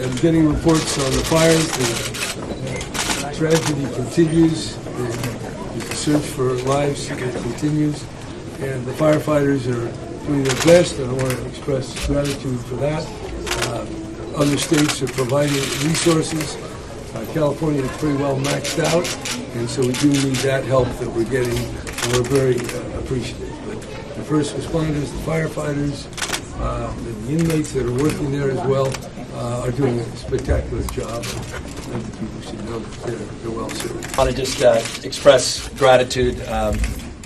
and getting reports on the fires. The tragedy continues. The, search for lives continues, and the firefighters are doing their best. And I want to express gratitude for that. Uh, other states are providing resources. Uh, California is pretty well maxed out, and so we do need that help that we're getting, and we're very uh, appreciative. But the first responders, the firefighters, the inmates that are working there as well uh, are doing a spectacular job. I think people should know that they're, they're well served. I want to just uh, express gratitude. Um,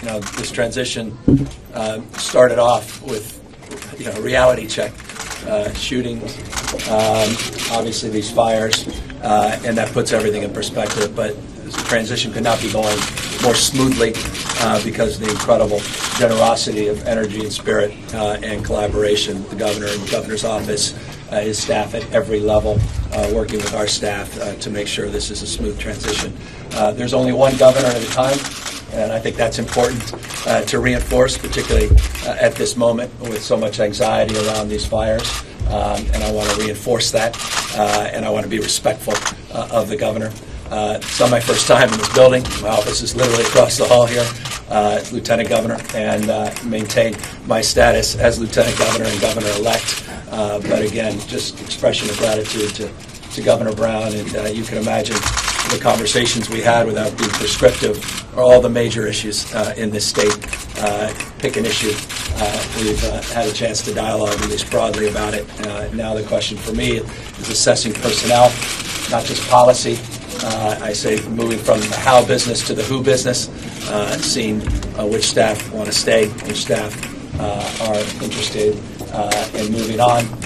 you know, this transition uh, started off with you know reality check, uh, shootings, um, obviously these fires, uh, and that puts everything in perspective. But the transition could not be going more smoothly uh, because of the incredible generosity of energy and spirit uh, and collaboration. The governor and the governor's office, uh, his staff at every level, uh, working with our staff uh, to make sure this is a smooth transition. There's only one governor at a time. And I think that's important uh, to reinforce, particularly uh, at this moment with so much anxiety around these fires. Um, and I want to reinforce that, uh, and I want to be respectful uh, of the governor. Uh, it's not my first time in this building. My office is literally across the hall here, uh, Lieutenant Governor, and maintain my status as Lieutenant Governor and Governor-elect. But again, just expression of gratitude to, to Governor Brown, and you can imagine the conversations we had without being prescriptive are all the major issues uh, in this state. Uh, pick an issue. Uh, we've uh, had a chance to dialogue at least broadly about it. Uh, now the question for me is assessing personnel, not just policy. I say moving from the how business to the who business, seeing which staff want to stay, which staff are interested in moving on.